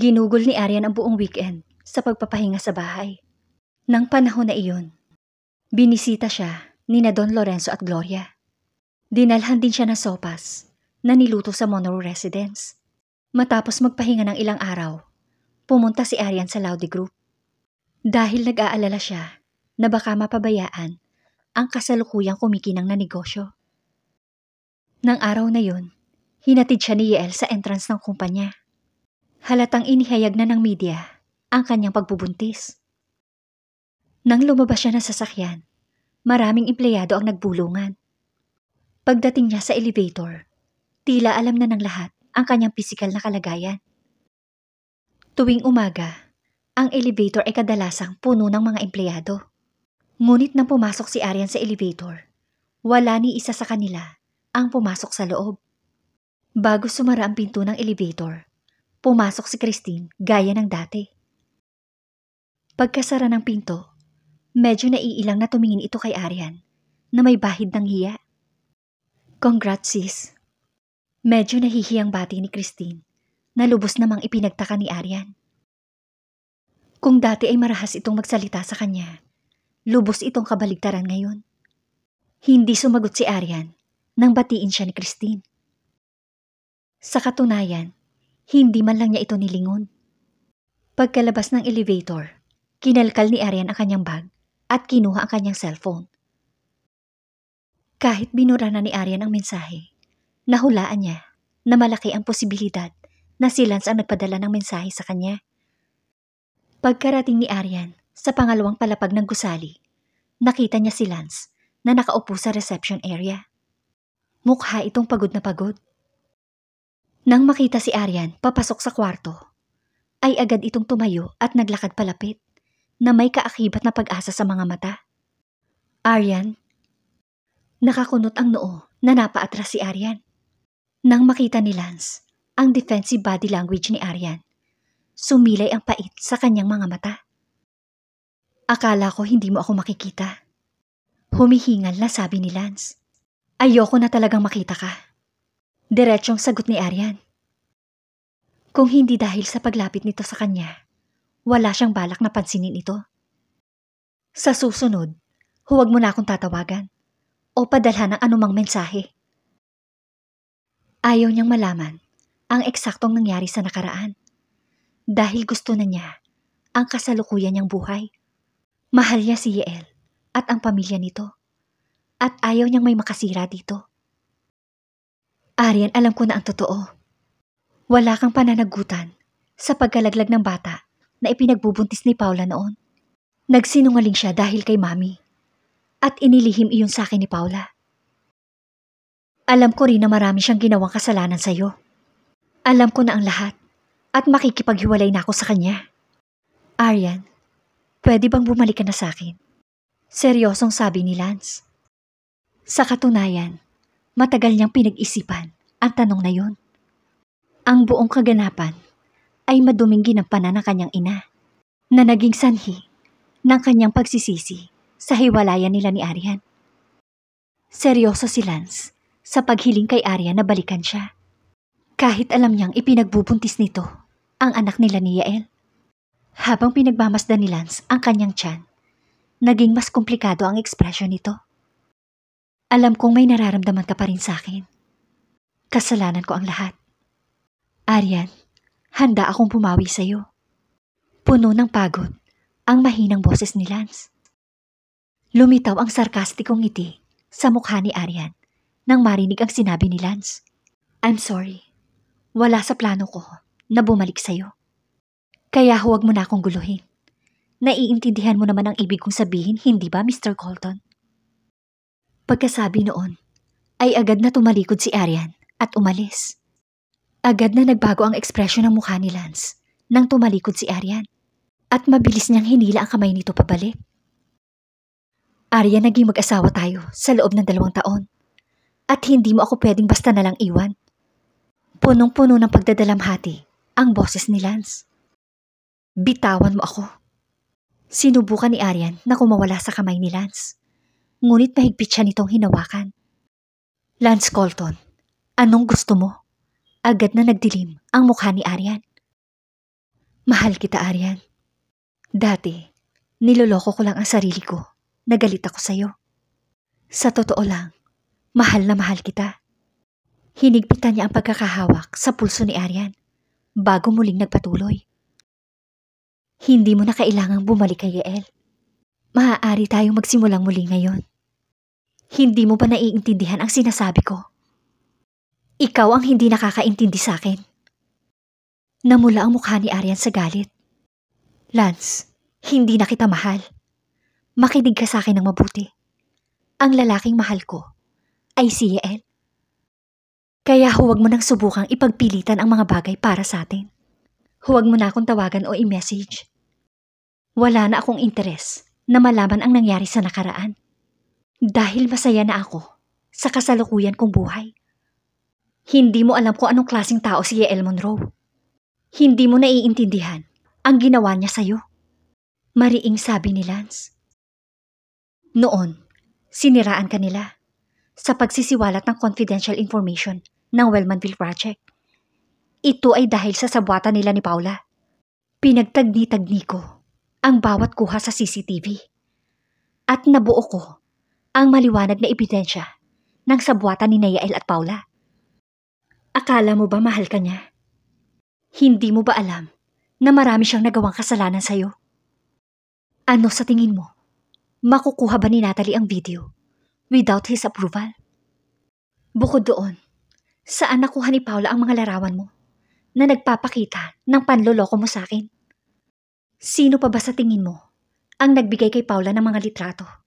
Ginugol ni Arian ang buong weekend sa pagpapahinga sa bahay. Nang panahon na iyon, binisita siya ni na Don Lorenzo at Gloria. Dinalhan din siya ng sopas na niluto sa Monroe Residence. Matapos magpahinga ng ilang araw, pumunta si Arian sa Laude Group. Dahil nag-aalala siya na baka mapabayaan ang kasalukuyang kumikinang na negosyo. Nang araw na yun, hinatid siya ni Yael sa entrance ng kumpanya. Halatang inihayag na ng media ang kanyang pagbubuntis. Nang lumabas siya ng sasakyan, maraming empleyado ang nagbulungan. Pagdating niya sa elevator, tila alam na ng lahat ang kanyang pisikal na kalagayan. Tuwing umaga, ang elevator ay kadalasang puno ng mga empleyado. Ngunit nang pumasok si Arian sa elevator, wala ni isa sa kanila ang pumasok sa loob. Bago sumara ang pinto ng elevator, pumasok si Christine gaya ng dati. Pagkasara ng pinto, medyo naiilang na tumingin ito kay Arian na may bahid ng hiya. Congrats sis. Medyo nahihiyang bati ni Christine na lubos namang ipinagtaka ni Arian. Kung dati ay marahas itong magsalita sa kanya, lubos itong kabaligtaran ngayon. Hindi sumagot si Arian nang batiin siya ni Christine. Sa katunayan, hindi man lang niya ito nilingon. Pagkalabas ng elevator, kinalkal ni Arian ang kanyang bag at kinuha ang kanyang cellphone. Kahit binura na ni Arian ang mensahe, nahulaan niya na malaki ang posibilidad na si Lance ang nagpadala ng mensahe sa kanya. Pagkarating ni Arian sa pangalawang palapag ng gusali, nakita niya si Lance na nakaupo sa reception area. Mukha itong pagod na pagod. Nang makita si Arian papasok sa kwarto, ay agad itong tumayo at naglakad palapit na may kaakibat na pag-asa sa mga mata. Arian, nakakunot ang noo na napaatras si Arian. Nang makita ni Lance ang defensive body language ni Arian, sumilay ang pait sa kanyang mga mata. Akala ko hindi mo ako makikita. Humihingal na sabi ni Lance. Ayoko na talagang makita ka. Diretsyong sagot ni Arian. Kung hindi dahil sa paglapit nito sa kanya, wala siyang balak na pansinin ito. Sa susunod, huwag mo na akong tatawagan o padalhan ng anumang mensahe. Ayaw niyang malaman ang eksaktong nangyari sa nakaraan dahil gusto na niya ang kasalukuyan niyang buhay. Mahal niya si Yael at ang pamilya nito at ayaw niyang may makasira dito. Arian, alam ko na ang totoo. Wala kang pananagutan sa pagkalaglag ng bata na ipinagbubuntis ni Paula noon. Nagsinungaling siya dahil kay Mami. At inilihim iyon sa akin ni Paula. Alam ko rin na marami siyang ginawang kasalanan sa'yo. Alam ko na ang lahat at makikipaghiwalay na ako sa kanya. Arian, pwede bang bumalik ka na sa akin? Seryosong sabi ni Lance. Sa katunayan, Matagal niyang pinag-isipan ang tanong na yon. Ang buong kaganapan ay maduming ginampanan ng kanyang ina na naging sanhi ng kanyang pagsisisi sa hiwalayan nila ni Arian. Seryoso si Lance sa paghiling kay Arian na balikan siya. Kahit alam niyang ipinagbubuntis nito ang anak nila ni Yael. Habang pinagmamasdan ni Lance ang kanyang tiyan, naging mas komplikado ang ekspresyon nito. Alam kong may nararamdaman ka pa rin sa akin. Kasalanan ko ang lahat. Arian, handa akong pumawi sa iyo. Puno ng pagod ang mahinang boses ni Lance. Lumitaw ang sarkastikong ngiti sa mukha ni Arian nang marinig ang sinabi ni Lance. I'm sorry. Wala sa plano ko na bumalik sa iyo. Kaya huwag mo na akong guluhin. Naiintindihan mo naman ang ibig kong sabihin, hindi ba, Mr. Colton? Pagkasabi noon, ay agad na tumalikod si Arian at umalis. Agad na nagbago ang ekspresyon ng mukha ni Lance nang tumalikod si Arian at mabilis niyang hinila ang kamay nito pabalik. Arian, naging mag-asawa tayo sa loob ng dalawang taon at hindi mo ako pwedeng basta na lang iwan. Punong-puno ng pagdadalamhati ang boses ni Lance. Bitawan mo ako. Sinubukan ni Arian na kumawala sa kamay ni Lance ngunit mahigpit siya nitong hinawakan. Lance Colton, anong gusto mo? Agad na nagdilim ang mukha ni Arian. Mahal kita, Aryan. Dati, niloloko ko lang ang sarili ko. Nagalit ako sa'yo. Sa totoo lang, mahal na mahal kita. Hinigpitan niya ang pagkakahawak sa pulso ni Aryan bago muling nagpatuloy. Hindi mo na kailangang bumalik kay Yael. Maaari tayong magsimulang muli ngayon. Hindi mo ba naiintindihan ang sinasabi ko? Ikaw ang hindi nakakaintindi sa akin. Namula ang mukha ni Aryan sa galit. Lance, hindi na kita mahal. Makinig ka sa akin ng mabuti. Ang lalaking mahal ko ay si Yael. Kaya huwag mo nang subukang ipagpilitan ang mga bagay para sa atin. Huwag mo na akong tawagan o i-message. Wala na akong interes na malaman ang nangyari sa nakaraan. Dahil masaya na ako sa kasalukuyan kong buhay. Hindi mo alam kung anong klaseng tao si Yael Monroe. Hindi mo naiintindihan ang ginawa niya sa'yo. Mariing sabi ni Lance. Noon, siniraan ka nila sa pagsisiwalat ng confidential information ng Wellmanville Project. Ito ay dahil sa sabwatan nila ni Paula. Pinagtagni-tagni ko ang bawat kuha sa CCTV. At nabuo ko ang maliwanag na ebidensya ng sabwatan ni Nayael at Paula. Akala mo ba mahal ka niya? Hindi mo ba alam na marami siyang nagawang kasalanan sa'yo? Ano sa tingin mo? Makukuha ba ni Natalie ang video without his approval. Bukod doon, saan nakuha ni Paula ang mga larawan mo na nagpapakita ng panloloko mo sa akin? Sino pa ba sa tingin mo ang nagbigay kay Paula ng mga litrato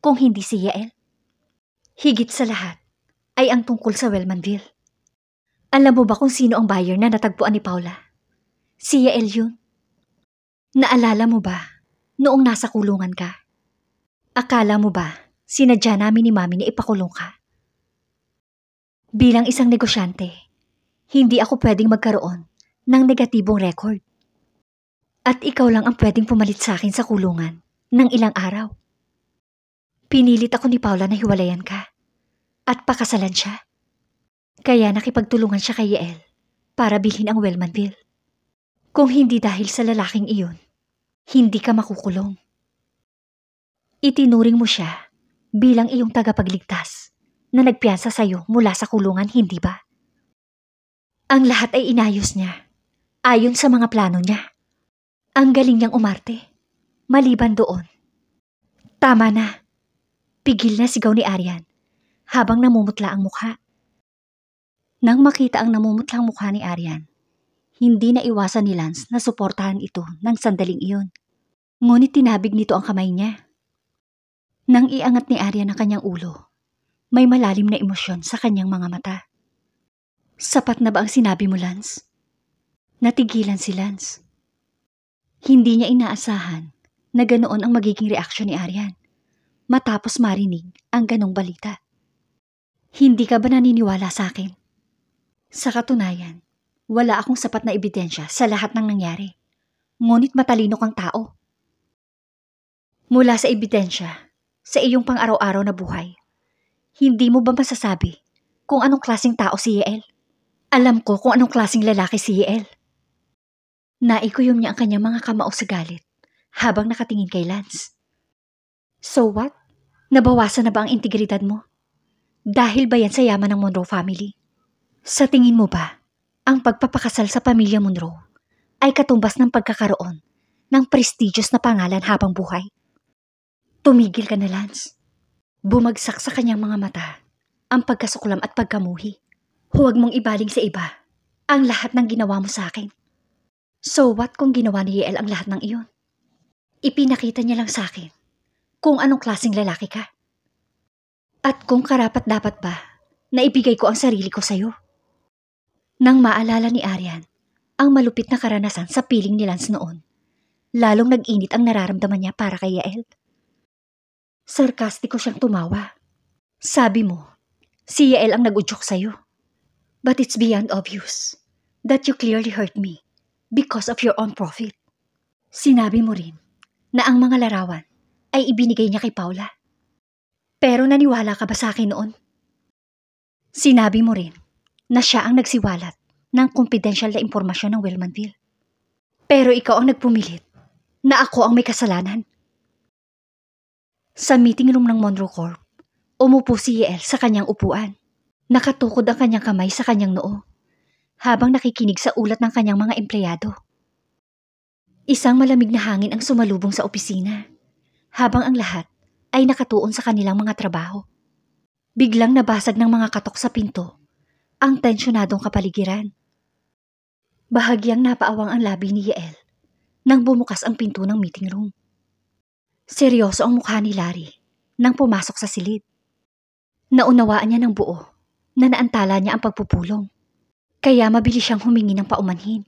kung hindi si Yael? Higit sa lahat ay ang tungkol sa Wellmanville. Alam mo ba kung sino ang buyer na natagpuan ni Paula? Si Yael yun. Naalala mo ba noong nasa kulungan ka? Akala mo ba Sinadya namin ni Mami na ipakulong ka. Bilang isang negosyante, hindi ako pwedeng magkaroon ng negatibong record. At ikaw lang ang pwedeng pumalit sa akin sa kulungan ng ilang araw. Pinilit ako ni Paula na hiwalayan ka at pakasalan siya. Kaya nakipagtulungan siya kay Yael para bilhin ang Wellmanville. Kung hindi dahil sa lalaking iyon, hindi ka makukulong. Itinuring mo siya bilang iyong tagapagligtas na nagpiyansa sa iyo mula sa kulungan, hindi ba? Ang lahat ay inayos niya, ayon sa mga plano niya. Ang galing niyang umarte, maliban doon. Tama na. Pigil na sigaw ni Aryan habang namumutla ang mukha. Nang makita ang namumutlang mukha ni Aryan, hindi na iwasan ni Lance na suportahan ito ng sandaling iyon. Ngunit tinabig nito ang kamay niya nang iangat ni Arya ang kanyang ulo, may malalim na emosyon sa kanyang mga mata. Sapat na ba ang sinabi mo, Lance? Natigilan si Lance. Hindi niya inaasahan na ganoon ang magiging reaksyon ni Aryan matapos marinig ang ganong balita. Hindi ka ba naniniwala sa akin? Sa katunayan, wala akong sapat na ebidensya sa lahat ng nangyari. Ngunit matalino kang tao. Mula sa ebidensya, sa iyong pang-araw-araw na buhay. Hindi mo ba masasabi kung anong klaseng tao si Yael? Alam ko kung anong klaseng lalaki si Yael. Naikuyom niya ang kanyang mga kamao sa galit habang nakatingin kay Lance. So what? Nabawasan na ba ang integridad mo? Dahil ba yan sa yaman ng Monroe family? Sa tingin mo ba, ang pagpapakasal sa pamilya Monroe ay katumbas ng pagkakaroon ng prestigious na pangalan habang buhay? Tumigil ka na, Lance. Bumagsak sa kanyang mga mata ang pagkasuklam at pagkamuhi. Huwag mong ibaling sa iba ang lahat ng ginawa mo sa akin. So what kung ginawa ni Yael ang lahat ng iyon? Ipinakita niya lang sa akin kung anong klaseng lalaki ka. At kung karapat dapat ba na ibigay ko ang sarili ko sa'yo. Nang maalala ni Aryan ang malupit na karanasan sa piling ni Lance noon, lalong nag-init ang nararamdaman niya para kay Yael. Sarkastiko siyang tumawa. Sabi mo, si Yael ang nag-udyok sa'yo. But it's beyond obvious that you clearly hurt me because of your own profit. Sinabi mo rin na ang mga larawan ay ibinigay niya kay Paula. Pero naniwala ka ba sa akin noon? Sinabi mo rin na siya ang nagsiwalat ng confidential na impormasyon ng Wellmanville. Pero ikaw ang nagpumilit na ako ang may kasalanan. Sa meeting room ng Monroe Corp, umupo si Yael sa kanyang upuan. Nakatukod ang kanyang kamay sa kanyang noo habang nakikinig sa ulat ng kanyang mga empleyado. Isang malamig na hangin ang sumalubong sa opisina habang ang lahat ay nakatuon sa kanilang mga trabaho. Biglang nabasag ng mga katok sa pinto ang tensyonadong kapaligiran. Bahagyang napaawang ang labi ni Yael nang bumukas ang pinto ng meeting room. Seryoso ang mukha ni Larry nang pumasok sa silid. Naunawaan niya ng buo na naantala niya ang pagpupulong. Kaya mabilis siyang humingi ng paumanhin.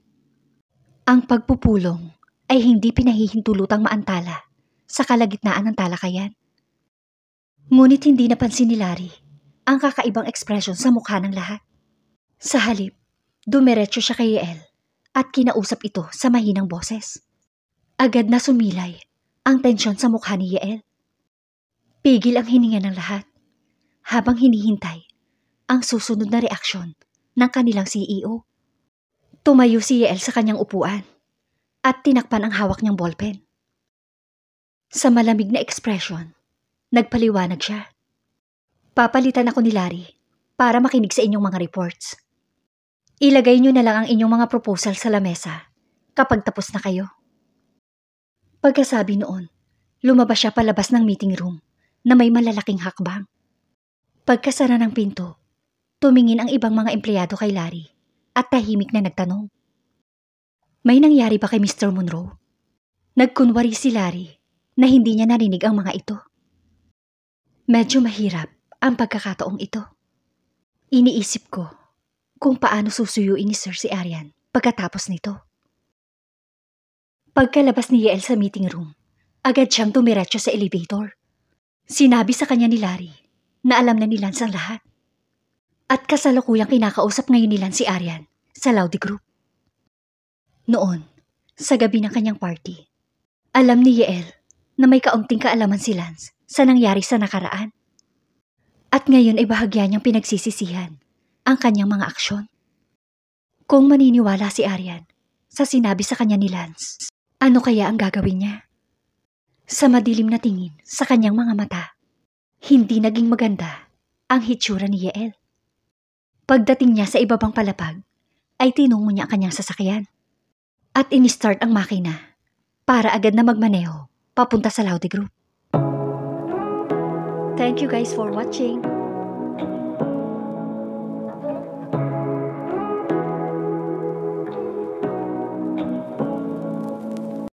Ang pagpupulong ay hindi pinahihintulutang maantala sa kalagitnaan ng talakayan. Ngunit hindi napansin ni Larry ang kakaibang ekspresyon sa mukha ng lahat. Sa halip, dumiretso siya kay Yael at kinausap ito sa mahinang boses. Agad na sumilay ang tensyon sa mukha ni Yael. Pigil ang hininga ng lahat habang hinihintay ang susunod na reaksyon ng kanilang CEO. Tumayo si Yael sa kanyang upuan at tinakpan ang hawak niyang ballpen. Sa malamig na ekspresyon, nagpaliwanag siya. Papalitan ako ni Larry para makinig sa inyong mga reports. Ilagay niyo na lang ang inyong mga proposal sa lamesa kapag tapos na kayo. Pagkasabi noon, lumabas siya palabas ng meeting room na may malalaking hakbang. Pagkasara ng pinto, tumingin ang ibang mga empleyado kay Larry at tahimik na nagtanong. May nangyari ba kay Mr. Monroe? Nagkunwari si Larry na hindi niya narinig ang mga ito. Medyo mahirap ang pagkakataong ito. Iniisip ko kung paano susuyuin ni Sir si Arian pagkatapos nito. Pagkalabas ni Yael sa meeting room, agad siyang tumiretso sa elevator. Sinabi sa kanya ni Larry na alam na ni Lance ang lahat. At kasalukuyang kinakausap ngayon ni Lance si Arian sa Laude Group. Noon, sa gabi ng kanyang party, alam ni Yael na may kaunting kaalaman si Lance sa nangyari sa nakaraan. At ngayon ay bahagya niyang pinagsisisihan ang kanyang mga aksyon. Kung maniniwala si Arian sa sinabi sa kanya ni Lance, ano kaya ang gagawin niya? Sa madilim na tingin sa kanyang mga mata, hindi naging maganda ang hitsura ni Yael. Pagdating niya sa ibabang palapag, ay tinungo niya ang kanyang sasakyan. At in-start ang makina para agad na magmaneho papunta sa Laude Group. Thank you guys for watching.